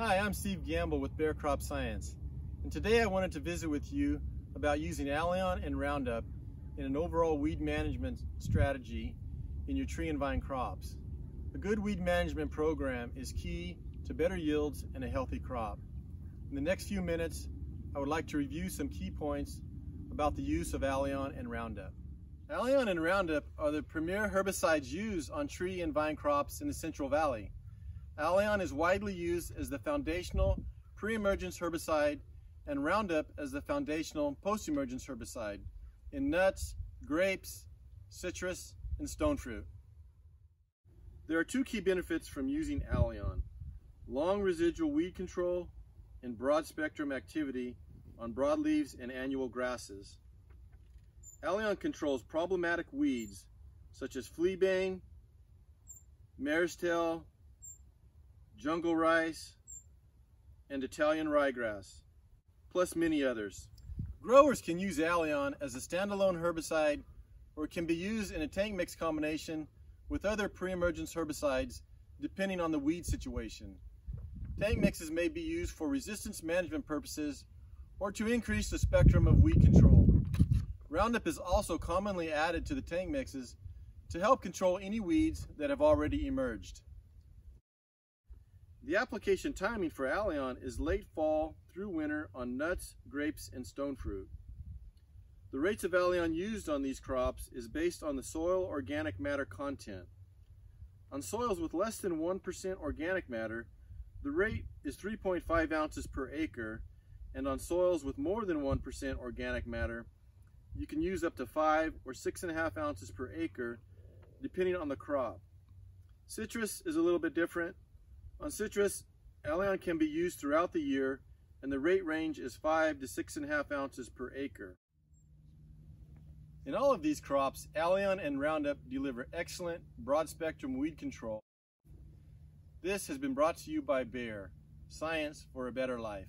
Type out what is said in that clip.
Hi, I'm Steve Gamble with Bayer Crop Science, and today I wanted to visit with you about using Alion and Roundup in an overall weed management strategy in your tree and vine crops. A good weed management program is key to better yields and a healthy crop. In the next few minutes, I would like to review some key points about the use of Alion and Roundup. Alion and Roundup are the premier herbicides used on tree and vine crops in the Central Valley. Alion is widely used as the foundational pre-emergence herbicide and Roundup as the foundational post-emergence herbicide in nuts, grapes, citrus, and stone fruit. There are two key benefits from using Alion. Long residual weed control and broad spectrum activity on broadleaves and annual grasses. Alion controls problematic weeds such as fleabane, mare's tail, jungle rice, and Italian ryegrass, plus many others. Growers can use Alion as a standalone herbicide or it can be used in a tank mix combination with other pre-emergence herbicides depending on the weed situation. Tank mixes may be used for resistance management purposes or to increase the spectrum of weed control. Roundup is also commonly added to the tank mixes to help control any weeds that have already emerged. The application timing for Alion is late fall through winter on nuts, grapes, and stone fruit. The rates of Alion used on these crops is based on the soil organic matter content. On soils with less than 1% organic matter, the rate is 3.5 ounces per acre, and on soils with more than 1% organic matter, you can use up to 5 or 6.5 ounces per acre, depending on the crop. Citrus is a little bit different. On citrus, Alion can be used throughout the year and the rate range is 5 to 6.5 ounces per acre. In all of these crops, Alion and Roundup deliver excellent broad-spectrum weed control. This has been brought to you by Bayer, Science for a Better Life.